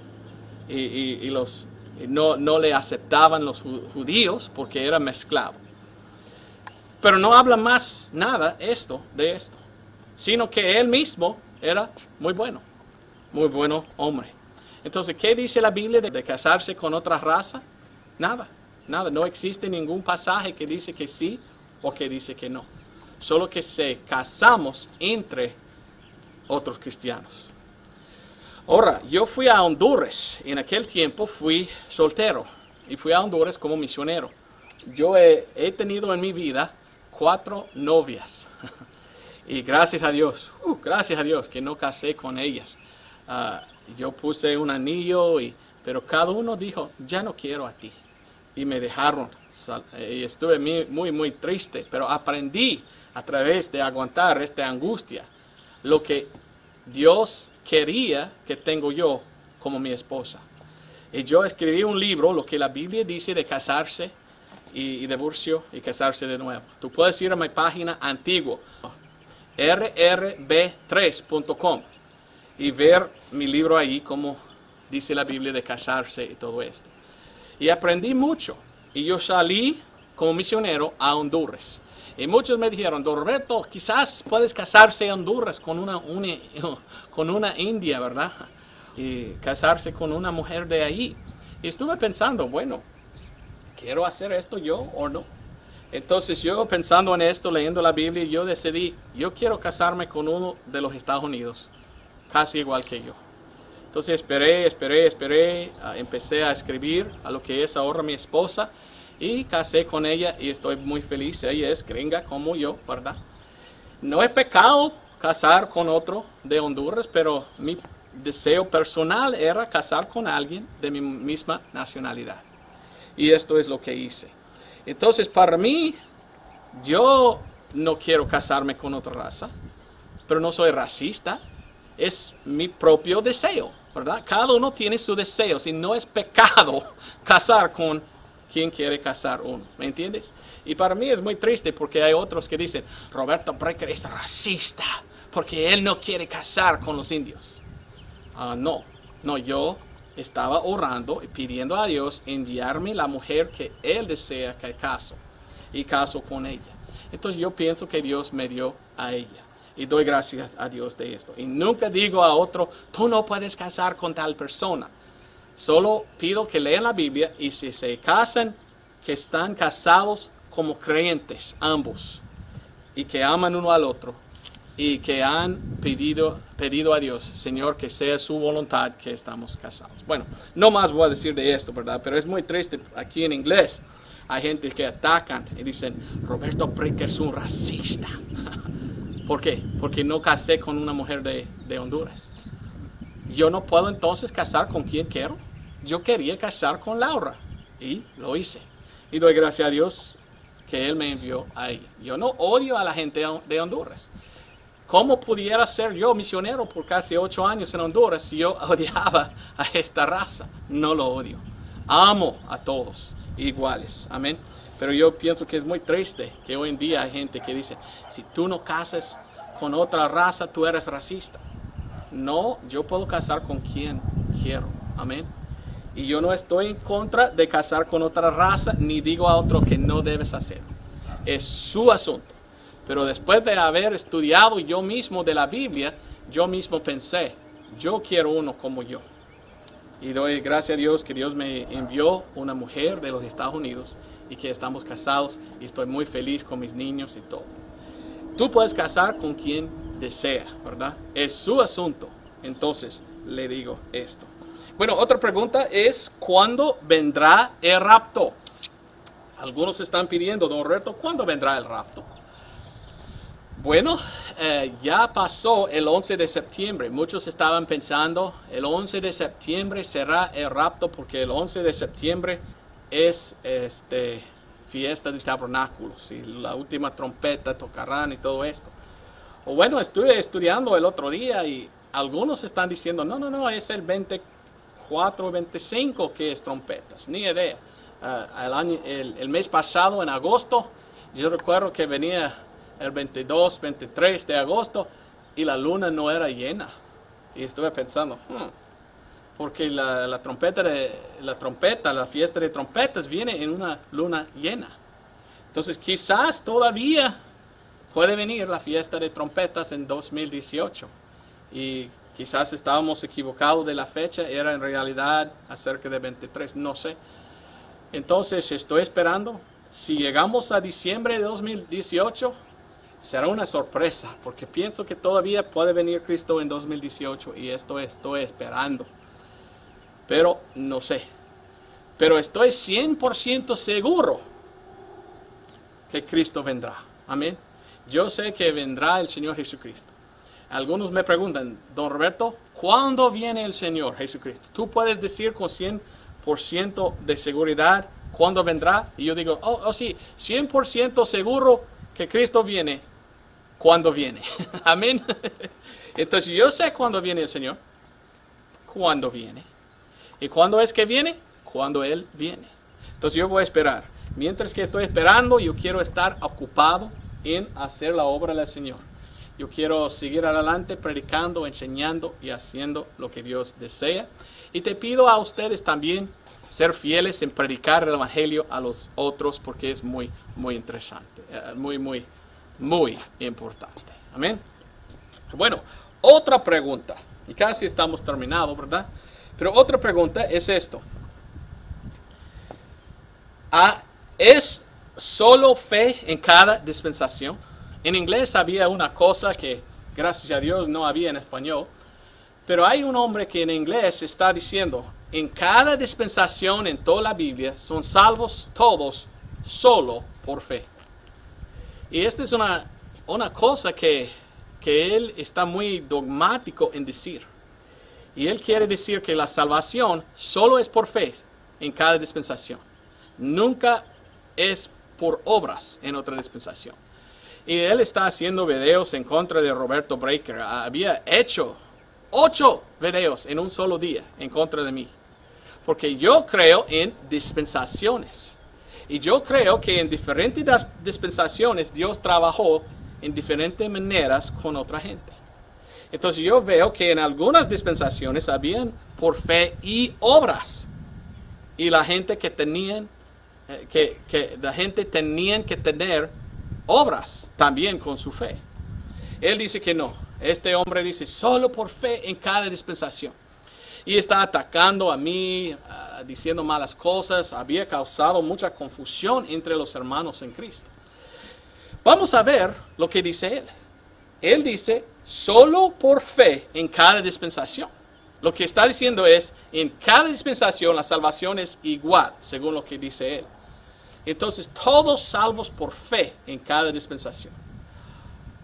y, los, no, no, le aceptaban los judíos porque era mezclado. Pero no habla más nada esto de esto, sino que él mismo era muy bueno, muy bueno hombre. Entonces, ¿qué dice la Biblia de, casarse con otra raza? Nada, nada, no existe ningún pasaje que dice que sí o que dice que no. Solo que se casamos entre otros cristianos. Ahora, yo fui a Honduras, en aquel tiempo fui soltero y fui a Honduras como misionero. Yo he, tenido en mi vida cuatro novias y gracias a Dios, uh, gracias a Dios que no casé con ellas. Ah, yo puse un anillo, y, pero cada uno dijo, ya no quiero a ti. Y me dejaron. Y estuve muy, muy, triste, pero aprendí a través de aguantar esta angustia lo que Dios quería que tengo yo como mi esposa. Y yo escribí un libro, lo que la Biblia dice de casarse y, divorcio y casarse de nuevo. Tú puedes ir a mi página antigua, rrb3.com, y ver mi libro ahí, como dice la Biblia de casarse y todo esto. Y aprendí mucho. Y yo salí como misionero a Honduras. Y muchos me dijeron, Don quizás puedes casarse en Honduras con una, con una india, ¿verdad? Y casarse con una mujer de ahí. Y estuve pensando, bueno, ¿quiero hacer esto yo o no? Entonces yo pensando en esto, leyendo la Biblia, yo decidí, yo quiero casarme con uno de los Estados Unidos, casi igual que yo. Entonces esperé, esperé, esperé, ah, empecé a escribir a lo que es ahora mi esposa y casé con ella y estoy muy feliz. Ella es gringa como yo, ¿verdad? No es pecado casar con otro de Honduras, pero mi deseo personal era casar con alguien de mi misma nacionalidad. Y esto es lo que hice. Entonces, para mí, yo no quiero casarme con otra raza, pero no soy racista. Es mi propio deseo. ¿verdad? Cada uno tiene sus deseos y no es pecado casar con quien quiere casar uno, ¿me entiendes? Y para mí es muy triste porque hay otros que dicen, Roberto Brecker es racista porque él no quiere casar con los indios. Ah, no, no, yo estaba orando y pidiendo a Dios enviarme la mujer que él desea que caso y caso con ella. Entonces yo pienso que Dios me dio a ella y doy gracias a Dios de esto. Y nunca digo a otro, tú no puedes casar con tal persona. Solo pido que lean la Biblia y si se casan, que están casados como creyentes, ambos, y que aman uno al otro, y que han pedido, pedido a Dios, Señor, que sea su voluntad que estamos casados. Bueno, no más voy a decir de esto, ¿verdad? Pero es muy triste aquí en inglés. Hay gente que atacan y dicen, Roberto Brecker es un racista. ¿Por qué? Porque no casé con una mujer de, de Honduras. Yo no puedo entonces casar con quien quiero. Yo quería casar con Laura y lo hice. Y doy gracias a Dios que Él me envió a ella. Yo no odio a la gente de Honduras. ¿Cómo pudiera ser yo misionero por casi ocho años en Honduras si yo odiaba a esta raza? No lo odio. Amo a todos iguales. Amén. Pero yo pienso que es muy triste que hoy en día hay gente que dice, si tú no casas con otra raza, tú eres racista. No, yo puedo casar con quien quiero. Amén. Y yo no estoy en contra de casar con otra raza, ni digo a otro que no debes hacerlo. Es su asunto. Pero después de haber estudiado yo mismo de la Biblia, yo mismo pensé, yo quiero uno como yo. Y doy gracias a Dios que Dios me envió una mujer de los Estados Unidos y que estamos casados y estoy muy feliz con mis niños y todo. Tú puedes casar con quien desea, ¿verdad? Es su asunto. Entonces le digo esto. Bueno, otra pregunta es, ¿cuándo vendrá el rapto? Algunos están pidiendo, don Roberto, ¿cuándo vendrá el rapto? Bueno, eh, ya pasó el 11 de septiembre. Muchos estaban pensando, el 11 de septiembre será el rapto porque el 11 de septiembre es este, fiesta de tabernáculos y la última trompeta tocarán y todo esto. O bueno, estuve estudiando el otro día y algunos están diciendo, no, no, no, es el 24 25 que es trompetas, ni idea. El, el mes pasado, en agosto, yo recuerdo que venía el 22, 23 de agosto y la luna no era llena. Y estuve pensando, hmm, porque la, la, trompeta de, la trompeta, la fiesta de trompetas viene en una luna llena. Entonces quizás todavía puede venir la fiesta de trompetas en 2018. Y quizás estábamos equivocados de la fecha, era en realidad acerca de 23, no sé. Entonces estoy esperando. Si llegamos a diciembre de 2018, será una sorpresa, porque pienso que todavía puede venir Cristo en 2018 y esto estoy esperando. Pero no sé. Pero estoy 100% seguro que Cristo vendrá. Amén. Yo sé que vendrá el Señor Jesucristo. Algunos me preguntan, don Roberto, ¿cuándo viene el Señor Jesucristo? Tú puedes decir con 100% de seguridad cuándo vendrá. Y yo digo, oh, oh sí, 100% seguro que Cristo viene cuando viene. Amén. Entonces yo sé cuándo viene el Señor. Cuándo viene. ¿Y cuándo es que viene? Cuando Él viene. Entonces yo voy a esperar. Mientras que estoy esperando, yo quiero estar ocupado en hacer la obra del Señor. Yo quiero seguir adelante predicando, enseñando y haciendo lo que Dios desea. Y te pido a ustedes también ser fieles en predicar el Evangelio a los otros porque es muy, muy interesante. Eh, muy, muy muy importante. Amén. Bueno, otra pregunta. Y casi estamos terminados, ¿verdad? Pero otra pregunta es esto. Ah, ¿Es solo fe en cada dispensación? En inglés había una cosa que, gracias a Dios, no había en español. Pero hay un hombre que en inglés está diciendo, en cada dispensación en toda la Biblia son salvos todos solo por fe. Y esta es una, una cosa que, que él está muy dogmático en decir. Y él quiere decir que la salvación solo es por fe en cada dispensación. Nunca es por obras en otra dispensación. Y él está haciendo videos en contra de Roberto Breaker. Había hecho ocho videos en un solo día en contra de mí. Porque yo creo en dispensaciones. Y yo creo que en diferentes dispensaciones Dios trabajó en diferentes maneras con otra gente. Entonces yo veo que en algunas dispensaciones habían por fe y obras. Y la gente que tenían, eh, que, que la gente tenían que tener obras también con su fe. Él dice que no. Este hombre dice solo por fe en cada dispensación. Y está atacando a mí, diciendo malas cosas. Había causado mucha confusión entre los hermanos en Cristo. Vamos a ver lo que dice él. Él dice solo por fe en cada dispensación. Lo que está diciendo es, en cada dispensación la salvación es igual, según lo que dice él. Entonces, todos salvos por fe en cada dispensación.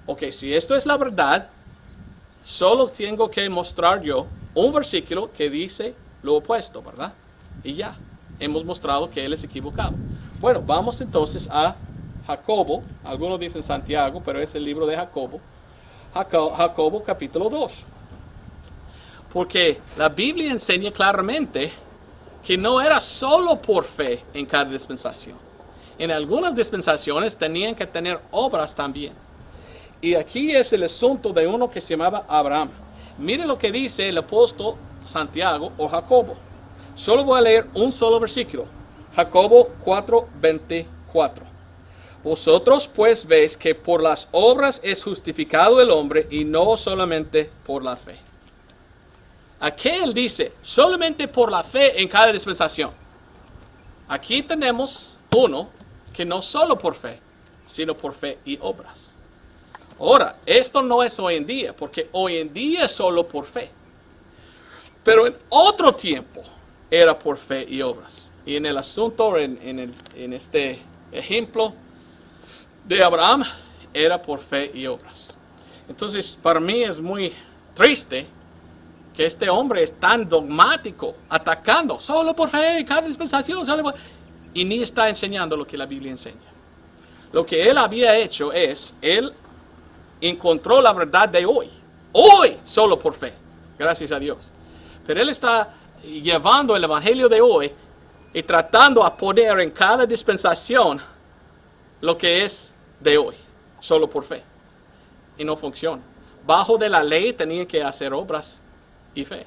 Ok, si esto es la verdad, solo tengo que mostrar yo un versículo que dice lo opuesto, ¿verdad? Y ya, hemos mostrado que él es equivocado. Bueno, vamos entonces a Jacobo, algunos dicen Santiago, pero es el libro de Jacobo. Jacobo capítulo 2. Porque la Biblia enseña claramente que no era solo por fe en cada dispensación. En algunas dispensaciones tenían que tener obras también. Y aquí es el asunto de uno que se llamaba Abraham. Mire lo que dice el apóstol Santiago o Jacobo. Solo voy a leer un solo versículo. Jacobo 4:24. Vosotros pues veis que por las obras es justificado el hombre y no solamente por la fe. Aquí él dice, solamente por la fe en cada dispensación. Aquí tenemos uno que no solo por fe, sino por fe y obras. Ahora, esto no es hoy en día, porque hoy en día es solo por fe. Pero en otro tiempo era por fe y obras. Y en el asunto, en, en este ejemplo, de Abraham era por fe y obras. Entonces, para mí es muy triste que este hombre es tan dogmático, atacando solo por fe, cada dispensación, y ni está enseñando lo que la Biblia enseña. Lo que él había hecho es, él encontró la verdad de hoy, hoy solo por fe, gracias a Dios. Pero él está llevando el Evangelio de hoy y tratando a poner en cada dispensación lo que es de hoy, solo por fe. Y no funciona. Bajo de la ley tenía que hacer obras y fe.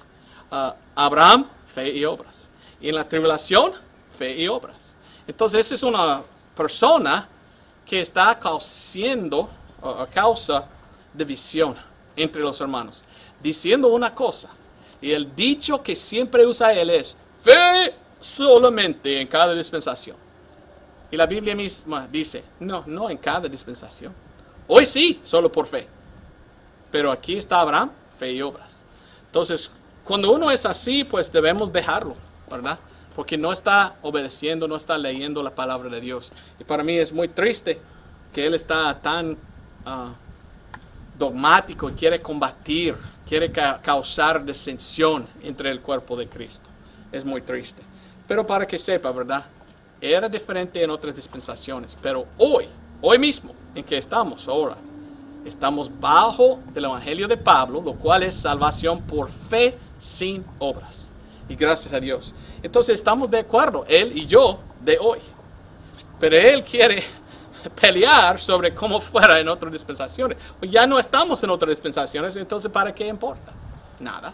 Ah, Abraham, fe y obras. Y en la tribulación, fe y obras. Entonces, es una persona que está causando, a causa división entre los hermanos. Diciendo una cosa. Y el dicho que siempre usa él es, fe solamente en cada dispensación. Y la Biblia misma dice, no, no en cada dispensación. Hoy sí, solo por fe. Pero aquí está Abraham, fe y obras. Entonces, cuando uno es así, pues debemos dejarlo, ¿verdad? Porque no está obedeciendo, no está leyendo la palabra de Dios. Y para mí es muy triste que él está tan ah, dogmático y quiere combatir, quiere causar disensión entre el cuerpo de Cristo. Es muy triste. Pero para que sepa, ¿verdad? Era diferente en otras dispensaciones, pero hoy, hoy mismo, en que estamos ahora, estamos bajo el Evangelio de Pablo, lo cual es salvación por fe sin obras. Y gracias a Dios. Entonces estamos de acuerdo, él y yo, de hoy. Pero él quiere pelear sobre cómo fuera en otras dispensaciones. Ya no estamos en otras dispensaciones, entonces ¿para qué importa? Nada.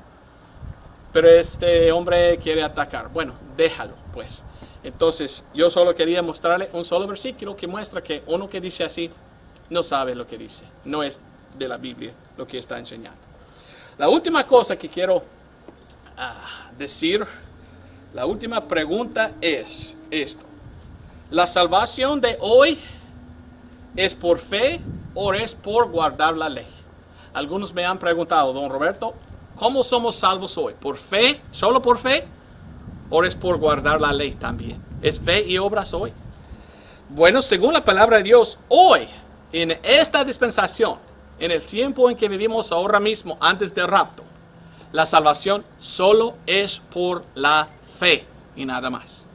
Pero este hombre quiere atacar. Bueno, déjalo, pues. Entonces, yo solo quería mostrarle un solo versículo que muestra que uno que dice así no sabe lo que dice. No es de la Biblia lo que está enseñando. La última cosa que quiero ah, decir, la última pregunta es esto. ¿La salvación de hoy es por fe o es por guardar la ley? Algunos me han preguntado, don Roberto, ¿cómo somos salvos hoy? ¿Por fe? ¿Solo por fe? ¿O es por guardar la ley también? ¿Es fe y obras hoy? Bueno, según la palabra de Dios, hoy, en esta dispensación, en el tiempo en que vivimos ahora mismo, antes del rapto, la salvación solo es por la fe y nada más,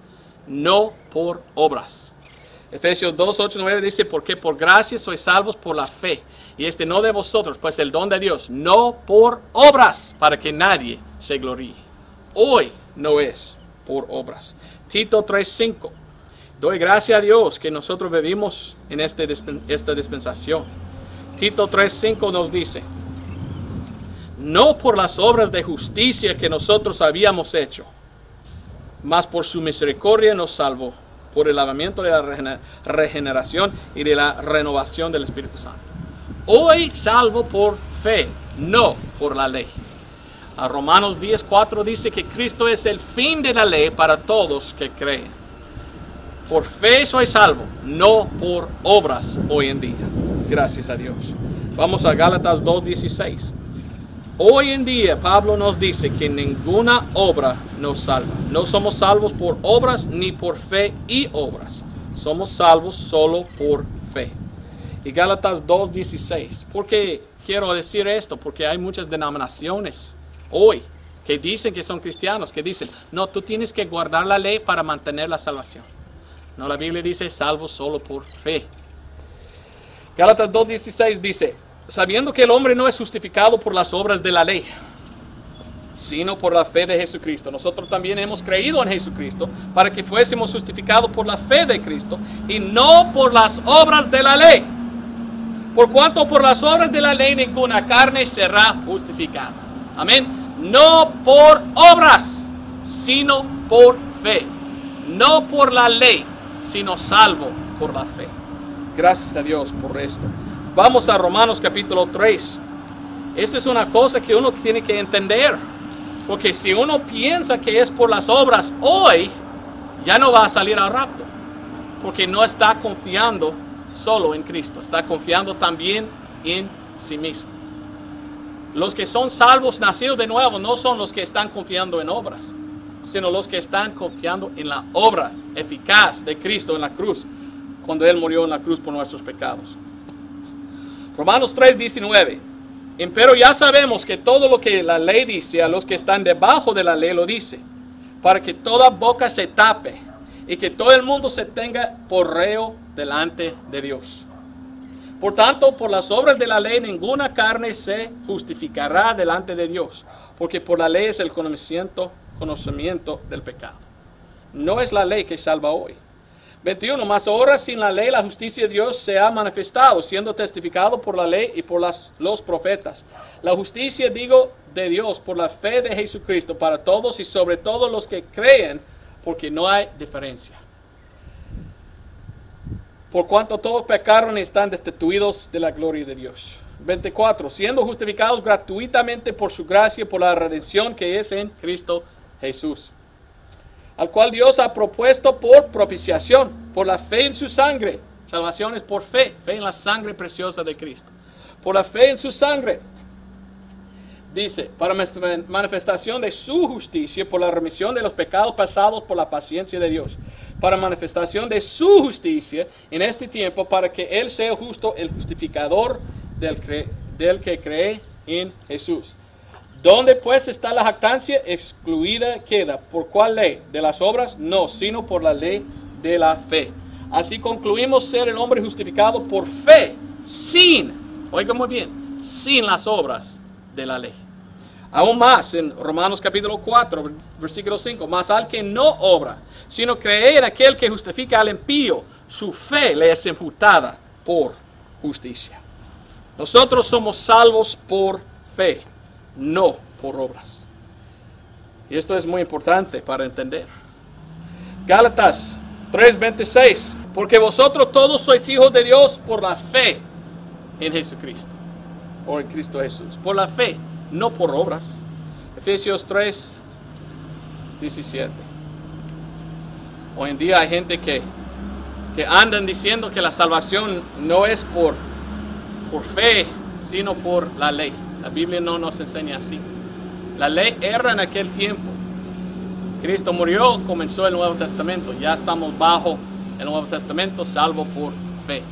no por obras. Efesios 2, 8, 9 dice, porque por gracia sois salvos por la fe. Y este no de vosotros, pues el don de Dios, no por obras, para que nadie se gloríe. Hoy no es por obras. Tito 3, 5. Doy gracias a Dios que nosotros vivimos en este, esta dispensación. Tito 3, 5 nos dice, no por las obras de justicia que nosotros habíamos hecho, mas por su misericordia nos salvó por el lavamiento de la regeneración y de la renovación del Espíritu Santo. Hoy salvo por fe, no por la ley. A Romanos 10:4 dice que Cristo es el fin de la ley para todos que creen. Por fe soy salvo, no por obras hoy en día. Gracias a Dios. Vamos a Gálatas 2:16. Hoy en día Pablo nos dice que ninguna obra nos salva. No somos salvos por obras ni por fe y obras. Somos salvos solo por fe. Y Gálatas 2.16. ¿Por qué quiero decir esto? Porque hay muchas denominaciones hoy que dicen que son cristianos, que dicen, no, tú tienes que guardar la ley para mantener la salvación. No, la Biblia dice salvo solo por fe. Gálatas 2.16 dice, sabiendo que el hombre no es justificado por las obras de la ley, sino por la fe de Jesucristo. Nosotros también hemos creído en Jesucristo para que fuésemos justificados por la fe de Cristo y no por las obras de la ley. Por cuanto por las obras de la ley ninguna carne será justificada. Amén. No por obras, sino por fe. No por la ley, sino salvo por la fe. Gracias a Dios por esto. Vamos a Romanos capítulo 3. Esta es una cosa que uno tiene que entender. Porque si uno piensa que es por las obras hoy, ya no va a salir al rapto. Porque no está confiando solo en Cristo, está confiando también en sí mismo. Los que son salvos, nacidos de nuevo, no son los que están confiando en obras, sino los que están confiando en la obra eficaz de Cristo en la cruz, cuando Él murió en la cruz por nuestros pecados. Romanos 3:19. Pero ya sabemos que todo lo que la ley dice a los que están debajo de la ley lo dice, para que toda boca se tape y que todo el mundo se tenga por reo delante de Dios. Por tanto, por las obras de la ley ninguna carne se justificará delante de Dios, porque por la ley es el conocimiento del pecado. No es la ley que salva hoy, 21. Más ahora sin la ley la justicia de Dios se ha manifestado, siendo testificado por la ley y por los profetas. La justicia, digo, de Dios por la fe de Jesucristo para todos y sobre todo los que creen, porque no hay diferencia. Por cuanto todos pecaron y están destituidos de la gloria de Dios. 24. Siendo justificados gratuitamente por su gracia, por la redención que es en Cristo Jesús al cual Dios ha propuesto por propiciación, por la fe en su sangre. Salvación es por fe, fe en la sangre preciosa de Cristo. Por la fe en su sangre. Dice, para manifestación de su justicia, por la remisión de los pecados pasados por la paciencia de Dios. Para manifestación de su justicia en este tiempo, para que Él sea justo, el justificador del, del que cree en Jesús ¿Dónde pues está la jactancia? Excluida queda. ¿Por cuál ley? ¿De las obras? No, sino por la ley de la fe. Así concluimos ser el hombre justificado por fe, sin, oiga muy bien, sin las obras de la ley. Aún más en Romanos capítulo 4, versículo 5, más al que no obra, sino cree en aquel que justifica al impío, su fe le es imputada por justicia. Nosotros somos salvos por fe no por obras. Y esto es muy importante para entender. Gálatas 3:26, porque vosotros todos sois hijos de Dios por la fe en Jesucristo, o en Cristo Jesús, por la fe, no por obras. Efesios 3, 17. Hoy en día hay gente que, que andan diciendo que la salvación no es por, por fe, sino por la ley. La Biblia no nos enseña así. La ley era en aquel tiempo. Cristo murió, comenzó el Nuevo Testamento. Ya estamos bajo el Nuevo Testamento, salvo por fe.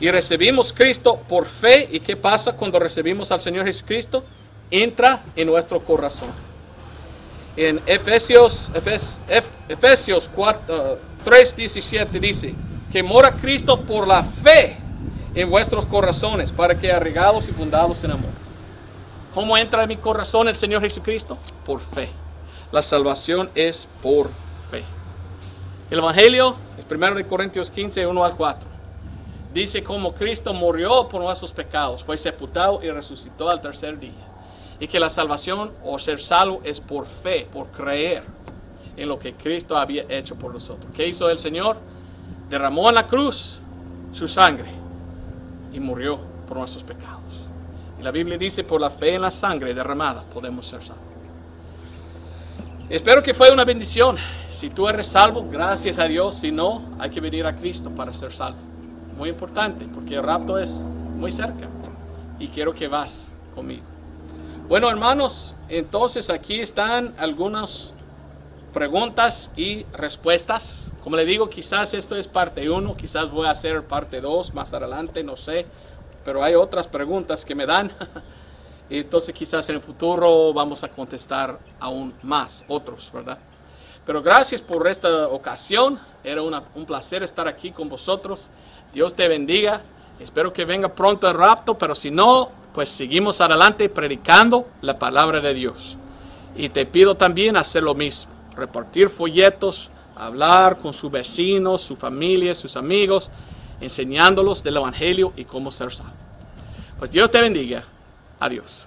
Y recibimos Cristo por fe. ¿Y qué pasa cuando recibimos al Señor Jesucristo? Entra en nuestro corazón. En Efesios, Efesios 4, 3:17 dice, que mora Cristo por la fe en vuestros corazones, para que arraigados y fundados en amor. ¿Cómo entra en mi corazón el Señor Jesucristo? Por fe. La salvación es por fe. El Evangelio, el 1 Corintios 15, 1 al 4, dice cómo Cristo murió por nuestros pecados, fue sepultado y resucitó al tercer día. Y que la salvación o ser salvo es por fe, por creer en lo que Cristo había hecho por nosotros. ¿Qué hizo el Señor? Derramó en la cruz su sangre y murió por nuestros pecados. Y la Biblia dice, por la fe en la sangre derramada podemos ser salvos. Espero que fue una bendición. Si tú eres salvo, gracias a Dios. Si no, hay que venir a Cristo para ser salvo. Muy importante, porque el rapto es muy cerca. Y quiero que vas conmigo. Bueno, hermanos, entonces aquí están algunas preguntas y respuestas. Como le digo, quizás esto es parte 1, quizás voy a hacer parte 2 más adelante, no sé. Pero hay otras preguntas que me dan. entonces quizás en el futuro vamos a contestar aún más, otros, ¿verdad? Pero gracias por esta ocasión. Era un placer estar aquí con vosotros. Dios te bendiga. Espero que venga pronto el rapto, pero si no, pues seguimos adelante predicando la palabra de Dios. Y te pido también hacer lo mismo repartir folletos, hablar con sus vecinos, su familia, sus amigos, enseñándolos del Evangelio y cómo ser salvo. Pues Dios te bendiga. Adiós.